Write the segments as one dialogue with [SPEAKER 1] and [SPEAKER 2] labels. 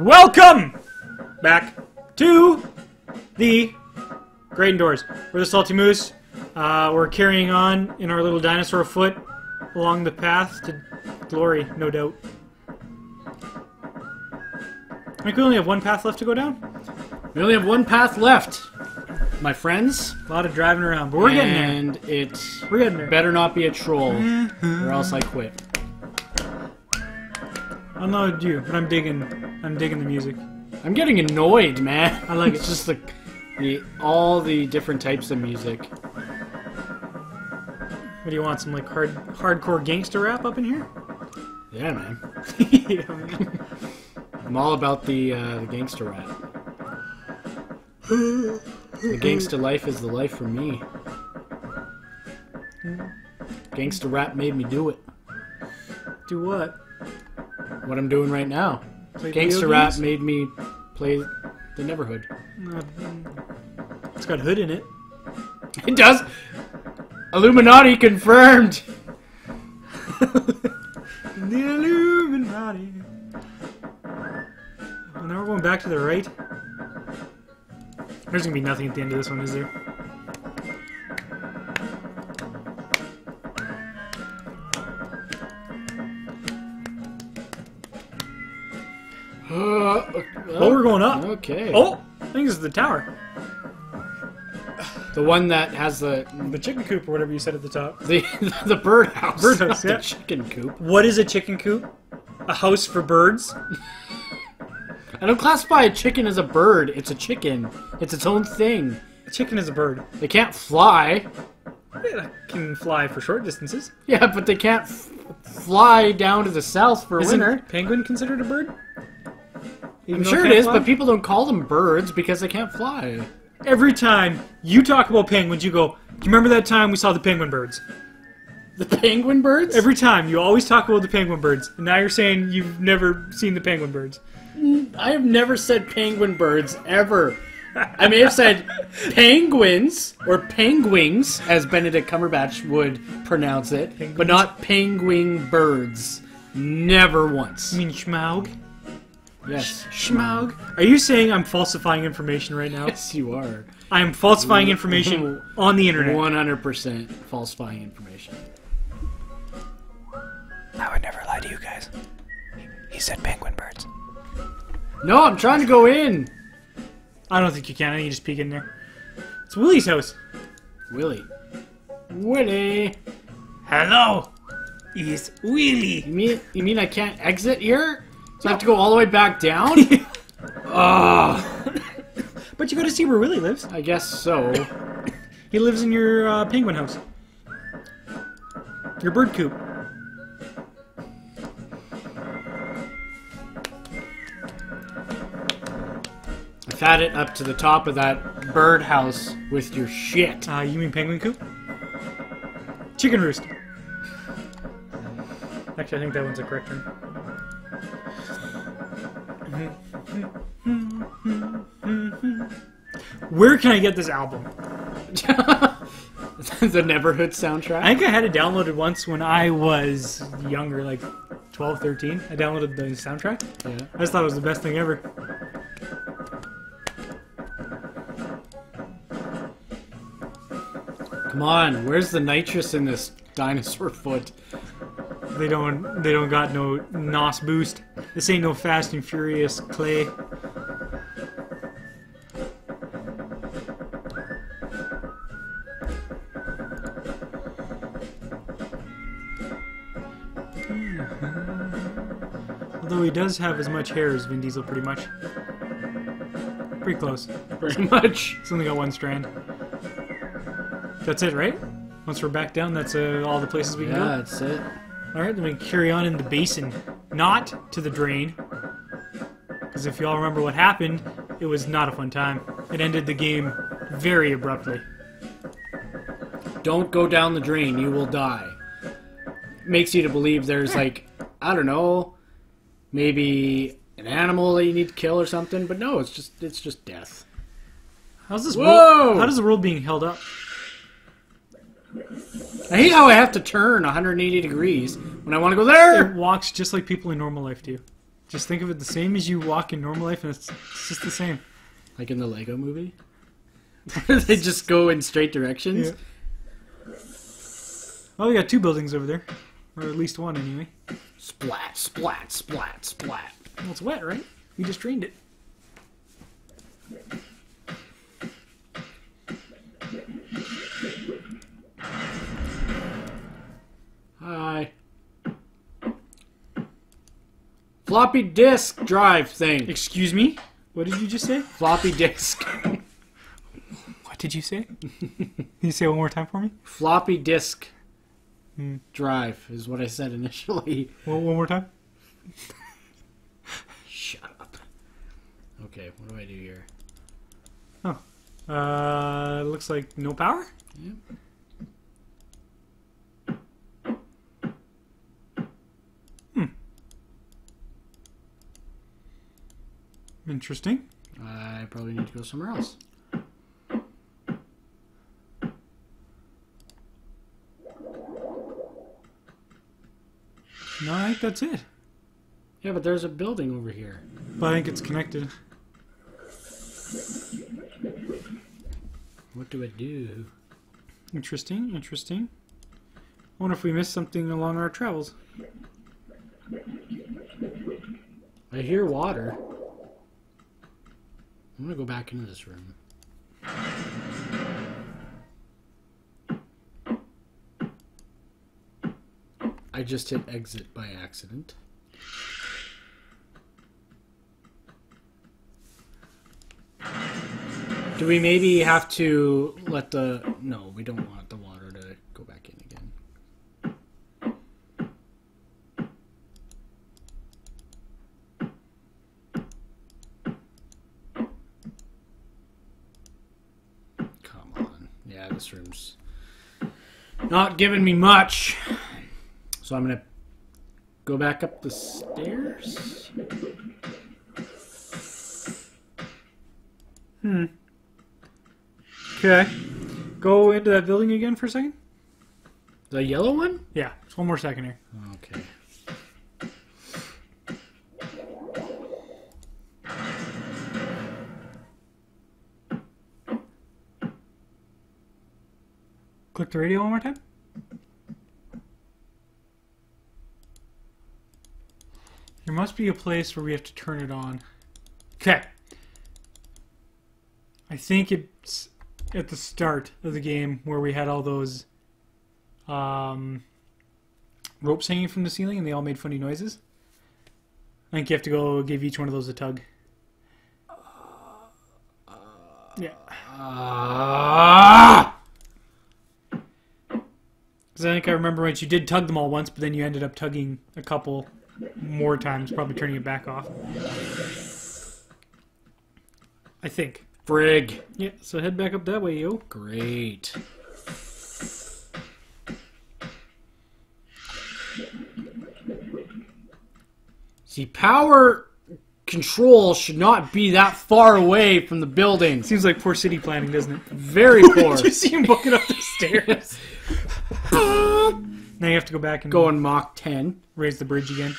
[SPEAKER 1] Welcome back to the Great Indoors. We're the Salty Moose. Uh, we're carrying on in our little dinosaur foot along the path to glory, no doubt. I think we only have one path left to go down.
[SPEAKER 2] We only have one path left, my friends.
[SPEAKER 1] A lot of driving around, but we're getting there.
[SPEAKER 2] and it
[SPEAKER 1] We're getting there.
[SPEAKER 2] better not be a troll, or else I quit.
[SPEAKER 1] I don't know about you, but I'm digging. I'm digging the music.
[SPEAKER 2] I'm getting annoyed, man.
[SPEAKER 1] I like
[SPEAKER 2] it's just the, the all the different types of music.
[SPEAKER 1] What do you want? Some like hard, hardcore gangster rap up in here?
[SPEAKER 2] Yeah, man.
[SPEAKER 1] yeah, man.
[SPEAKER 2] I'm all about the, uh, the gangster rap. the gangster life is the life for me. Gangster rap made me do it.
[SPEAKER 1] Do what?
[SPEAKER 2] What I'm doing right now.
[SPEAKER 1] Play
[SPEAKER 2] Gangster rap made me play the Neverhood.
[SPEAKER 1] Uh, It's got hood in it.
[SPEAKER 2] It does. Illuminati confirmed.
[SPEAKER 1] The Illuminati. Well, now we're going back to the right. There's gonna be nothing at the end of this one, is there?
[SPEAKER 2] Okay.
[SPEAKER 1] Oh, I think this is the tower.
[SPEAKER 2] the one that has the
[SPEAKER 1] The chicken coop or whatever you said at the top.
[SPEAKER 2] the the birdhouse.
[SPEAKER 1] Birdhouse,
[SPEAKER 2] not
[SPEAKER 1] yeah.
[SPEAKER 2] The chicken coop.
[SPEAKER 1] What is a chicken coop? A house for birds?
[SPEAKER 2] I don't classify a chicken as a bird. It's a chicken. It's its own thing.
[SPEAKER 1] A chicken is a bird.
[SPEAKER 2] They can't fly.
[SPEAKER 1] It can fly for short distances.
[SPEAKER 2] Yeah, but they can't f- fly down to the south for
[SPEAKER 1] Isn't
[SPEAKER 2] winter.
[SPEAKER 1] penguin considered a bird? Even
[SPEAKER 2] I'm sure it is,
[SPEAKER 1] fly?
[SPEAKER 2] but people don't call them birds because they can't fly.
[SPEAKER 1] Every time you talk about penguins, you go, Do you remember that time we saw the penguin birds?
[SPEAKER 2] The penguin birds?
[SPEAKER 1] Every time you always talk about the penguin birds, and now you're saying you've never seen the penguin birds.
[SPEAKER 2] Mm, I have never said penguin birds ever. I may have said penguins or penguins, as Benedict Cumberbatch would pronounce it, but not penguin birds. Never once.
[SPEAKER 1] You mean Schmaug?
[SPEAKER 2] Yes.
[SPEAKER 1] Schmaug? Are you saying I'm falsifying information right now?
[SPEAKER 2] Yes, you are.
[SPEAKER 1] I am falsifying information on the internet.
[SPEAKER 2] 100% falsifying information.
[SPEAKER 3] I would never lie to you guys. He said penguin birds.
[SPEAKER 2] No, I'm trying to go in.
[SPEAKER 1] I don't think you can. I think you just peek in there. It's Willie's house.
[SPEAKER 2] Willie. Willie.
[SPEAKER 1] Hello. It's Willie.
[SPEAKER 2] You mean you mean I can't exit here? So I have to go all the way back down? Ugh.
[SPEAKER 1] But you got to see where Willie lives.
[SPEAKER 2] I guess so.
[SPEAKER 1] He lives in your uh, penguin house. Your bird coop.
[SPEAKER 2] I've had it up to the top of that birdhouse with your shit.
[SPEAKER 1] Uh, you mean penguin coop? Chicken roost. Actually, I think that one's a correct term. Where can I get this album?
[SPEAKER 2] the Neverhood soundtrack.
[SPEAKER 1] I think I had it downloaded once when I was younger, like 12, 13. I downloaded the soundtrack.
[SPEAKER 2] Yeah.
[SPEAKER 1] I just thought it was the best thing ever.
[SPEAKER 2] Come on, where's the nitrous in this dinosaur foot?
[SPEAKER 1] They don't they don't got no NOS boost. This ain't no Fast and Furious clay. He does have as much hair as Vin Diesel, pretty much. Pretty close.
[SPEAKER 2] Pretty much.
[SPEAKER 1] It's only got one strand. That's it, right? Once we're back down, that's uh, all the places we can
[SPEAKER 2] Yeah,
[SPEAKER 1] go.
[SPEAKER 2] that's it.
[SPEAKER 1] All right, then we carry on in the basin, not to the drain. Because if y'all remember what happened, it was not a fun time. It ended the game very abruptly.
[SPEAKER 2] Don't go down the drain, you will die. Makes you to believe there's like, I don't know, maybe an animal that you need to kill or something, but no, it's just it's just death.
[SPEAKER 1] How's this?
[SPEAKER 2] Whoa!
[SPEAKER 1] World, how does the world being held up?
[SPEAKER 2] I hate how I have to turn 180 degrees when I want to go there.
[SPEAKER 1] It walks just like people in normal life do. Just think of it the same as you walk in normal life, and it's, it's just the same.
[SPEAKER 2] Like in the Lego movie? they just go in straight directions?
[SPEAKER 1] Yeah. Oh, we got two buildings over there. Or at least one, anyway.
[SPEAKER 2] Splat, splat, splat, splat.
[SPEAKER 1] Well, it's wet, right? We just drained it.
[SPEAKER 2] Hi. Floppy disk drive thing.
[SPEAKER 1] Excuse me? What did you just say?
[SPEAKER 2] Floppy disk.
[SPEAKER 1] What did you say? Can you say it one more time for me?
[SPEAKER 2] Floppy disk
[SPEAKER 1] Hmm.
[SPEAKER 2] drive is what I said initially.
[SPEAKER 1] One, one more time?
[SPEAKER 2] Shut up. Okay, what do I do here?
[SPEAKER 1] Oh, Uh, looks like no power?
[SPEAKER 2] Yep.
[SPEAKER 1] Interesting.
[SPEAKER 2] I probably need to go somewhere else.
[SPEAKER 1] No, I think that's it.
[SPEAKER 2] Yeah, but there's a building over here.
[SPEAKER 1] But I think it's connected.
[SPEAKER 2] What do I do?
[SPEAKER 1] Interesting, interesting. I wonder if we missed something along our travels.
[SPEAKER 2] I hear water. I'm gonna go back into this room. I just hit exit by accident. Do we maybe have to let the. No, we don't want the water to go back in again. Come on. Yeah, this room's not giving me much. So I'm gonna go back up the stairs. Hmm.
[SPEAKER 1] Okay. Go into that building again for a second?
[SPEAKER 2] The yellow one?
[SPEAKER 1] Yeah, just one more second here.
[SPEAKER 2] Okay.
[SPEAKER 1] Click the radio one more time. There must be a place where we have to turn it on. Okay. I think it's at the start of the game where we had all those um, ropes hanging from the ceiling and they all made funny noises. I think you have to go give each one of those a tug. Yeah.
[SPEAKER 2] Ah!
[SPEAKER 1] Because I think I remember once you did tug them all once, but then you ended up tugging a couple more times, probably turning it back off. I think.
[SPEAKER 2] Frig.
[SPEAKER 1] Yeah, so head back up that way, yo.
[SPEAKER 2] Great. See, power control should not be that far away from the building.
[SPEAKER 1] Seems like poor city planning, doesn't it?
[SPEAKER 2] Very poor.
[SPEAKER 1] Did you see him booking up the stairs? you have to go back and
[SPEAKER 2] Going Mach 10.
[SPEAKER 1] raise the bridge again.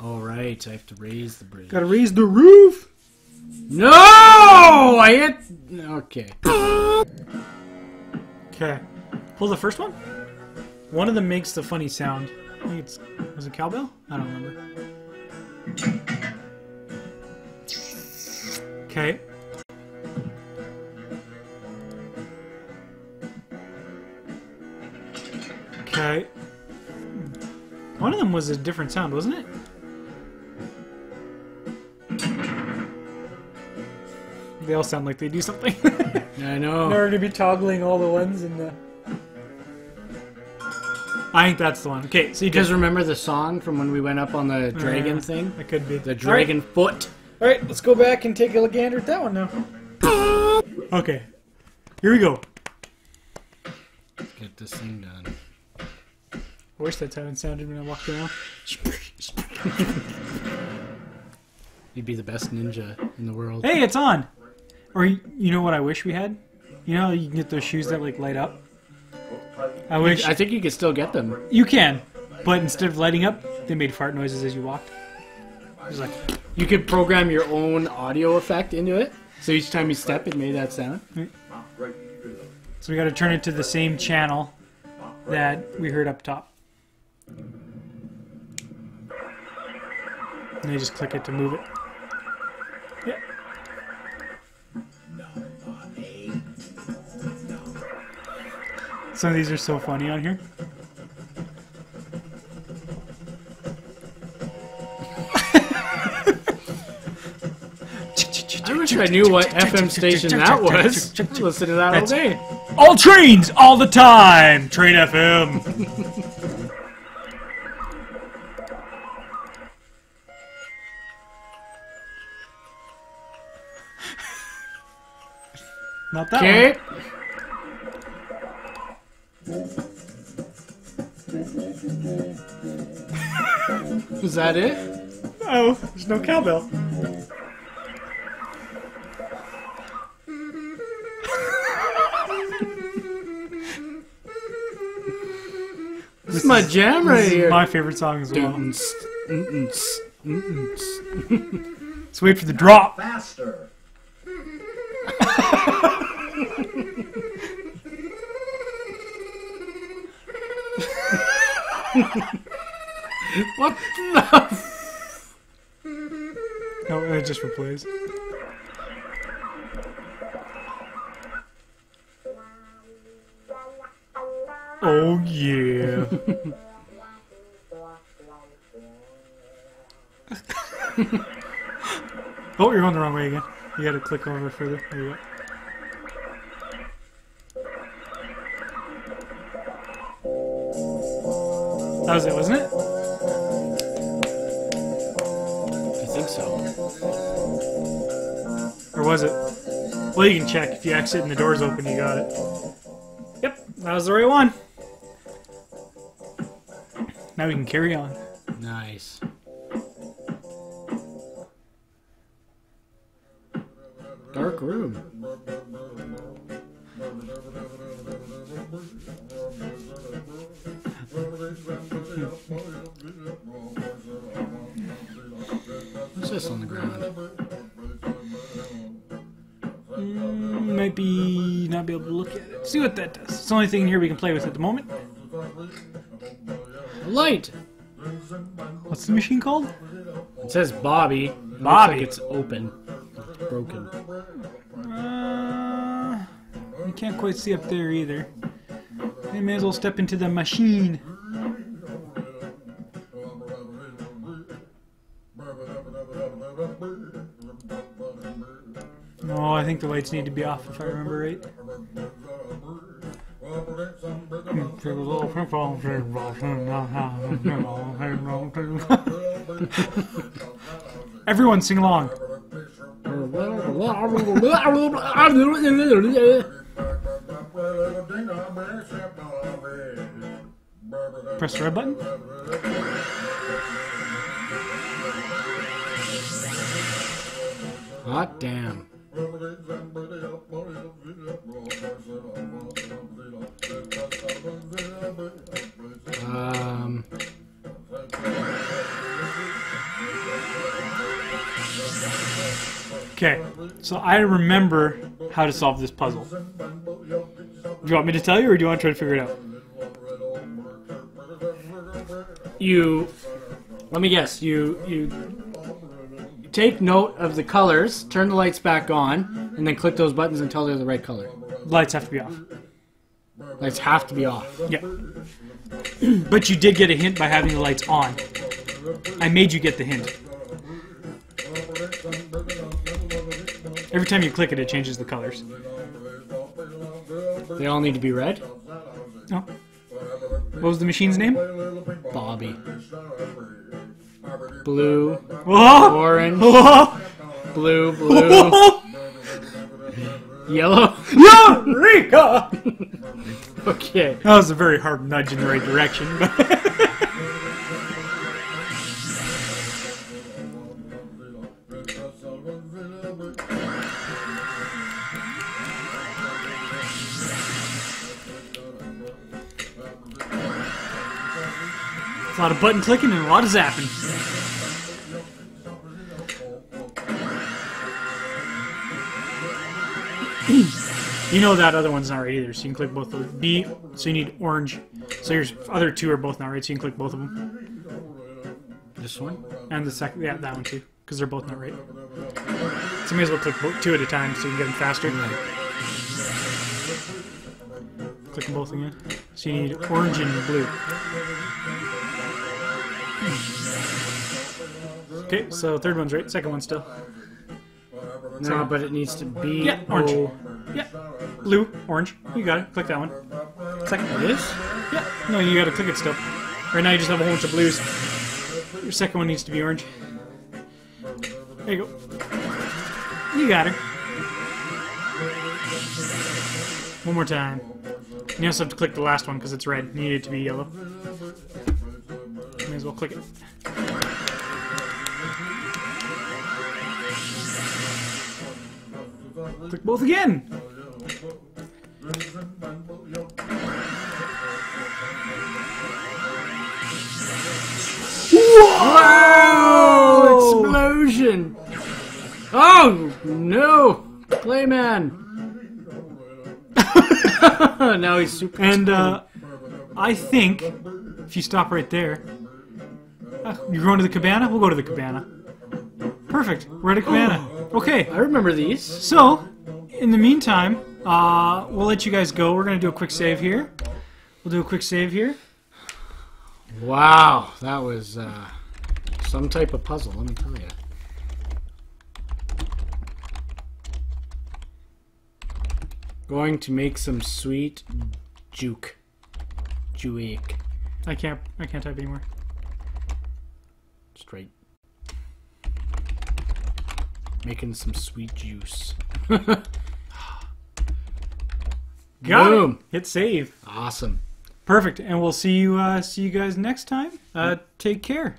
[SPEAKER 2] All right, I have to raise the bridge.
[SPEAKER 1] Gotta raise the roof!
[SPEAKER 2] No! I hit. Okay.
[SPEAKER 1] Okay. Pull the first one? One of them makes the funny sound. I think it's. Was it cowbell? I don't remember. Okay. Okay. One of them was a different sound, wasn't it? They all sound like they do something.
[SPEAKER 2] I know.
[SPEAKER 1] In order to be toggling all the ones in the. I think that's the one. Okay, so you
[SPEAKER 2] You guys remember the song from when we went up on the dragon
[SPEAKER 1] Yeah,
[SPEAKER 2] thing?
[SPEAKER 1] That could be.
[SPEAKER 2] The dragon foot.
[SPEAKER 1] All right, let's go back and take a gander at that one now. Okay, here we go.
[SPEAKER 2] Get this thing done.
[SPEAKER 1] I wish that's how it sounded when I walked around.
[SPEAKER 2] You'd be the best ninja in the world.
[SPEAKER 1] Hey, it's on. Or you know what I wish we had? You know, how you can get those shoes that like light up. I wish
[SPEAKER 2] I think you could still get them.
[SPEAKER 1] you can, but instead of lighting up, they made fart noises as you walked. He's like,
[SPEAKER 2] You could program your own audio effect into it. So each time you step, it made that sound.
[SPEAKER 1] so we got to turn it to the same channel that we heard up top. And you just click it to move it. Yeah. Some of these are so funny on here.
[SPEAKER 2] I wish I knew what FM station that was. Listen to that all day.
[SPEAKER 1] All trains, all the time. Train FM. Not that
[SPEAKER 2] Okay. Is that it?
[SPEAKER 1] one. Oh, there's no cowbell.
[SPEAKER 2] This is my jam right
[SPEAKER 1] This is
[SPEAKER 2] here.
[SPEAKER 1] my favorite song as well. Let's wait for the drop.
[SPEAKER 4] faster.
[SPEAKER 2] What the?
[SPEAKER 1] No, it just replays. Oh yeah. oh, you're going the wrong way again. You gotta click over further. There you go. That was it, wasn't it?
[SPEAKER 2] I think so.
[SPEAKER 1] Or was it? Well, you can check. If you exit and the door's open, you got it. Yep, that was the right one. Now we can carry on.
[SPEAKER 2] Nice.
[SPEAKER 1] Not be able to look at it. See what that does. It's the only thing here we can play with at the moment.
[SPEAKER 2] Light.
[SPEAKER 1] What's the machine called?
[SPEAKER 2] It says Bobby. It looks
[SPEAKER 1] Bobby.
[SPEAKER 2] like it's open. It's broken.
[SPEAKER 1] Uh, you can't quite see up there either. You may as well step into the machine. Oh, I think the lights need to be off if I remember right. Everyone sing along. Press the red button.
[SPEAKER 2] Hot damn.
[SPEAKER 1] So I remember how to solve this puzzle. Do you want me to tell you, or do you want to try to figure it out?
[SPEAKER 2] you, let me guess. You you take note of the colors, turn the lights back on, and then click those buttons until they're the right color.
[SPEAKER 1] Lights have to be off.
[SPEAKER 2] Lights have to be off.
[SPEAKER 1] Yeah. but you did get a hint by having the lights on. I made you get the hint. Every time you click it, it changes the colors.
[SPEAKER 2] They all need to be red.
[SPEAKER 1] Oh. What was the machine's name?
[SPEAKER 2] Bobby. Blue,
[SPEAKER 1] Whoa!
[SPEAKER 2] orange,
[SPEAKER 1] Whoa!
[SPEAKER 2] blue, blue,
[SPEAKER 1] Whoa!
[SPEAKER 2] yellow.
[SPEAKER 1] Eureka!
[SPEAKER 2] Okay.
[SPEAKER 1] That was a very hard nudge in the right direction, but a lot of button clicking and a lot of zapping. you know that other one's not right either, so you can click both of them. B, so you need orange. So your other two are both not right, so you can click both of them.
[SPEAKER 2] This one?
[SPEAKER 1] And the second, yeah, that one too, because they're both not right. So you may as well click two at a time so you can get them faster. Click them both again. So you need orange and blue. Okay, so third one's right, second one's still.
[SPEAKER 2] No, but it needs to be.
[SPEAKER 1] Yeah, orange.
[SPEAKER 2] O-
[SPEAKER 1] Yeah, blue, orange. You got it. Click that one. Second.
[SPEAKER 2] This?
[SPEAKER 1] Yeah. No, you gotta click it still. Right now you just have a whole bunch of blues. Your second one needs to be orange. There you go. You got her. One more time. You also have to click the last one because it's red. You need it to be yellow. May as well click it. Click both again.
[SPEAKER 2] Oh, explosion! Oh no, Klaymen! now he's super.
[SPEAKER 1] And uh, I think if you stop right there, uh, you're going to the cabana. We'll go to the cabana. Perfect. We're at a cabana. Okay.
[SPEAKER 2] I remember these.
[SPEAKER 1] So, in the meantime, uh, we'll let you guys go. We're gonna do a quick save here. We'll do a quick save here.
[SPEAKER 2] Wow, that was uh, some type of puzzle. Let me tell you. Going to make some sweet juke. Juke.
[SPEAKER 1] I can't. I can't type anymore.
[SPEAKER 2] Straight. Making some sweet juice.
[SPEAKER 1] Got
[SPEAKER 2] Boom.
[SPEAKER 1] it. Hit save.
[SPEAKER 2] Awesome.
[SPEAKER 1] Perfect. And we'll see you. Uh, see you guys next time. Uh, take care.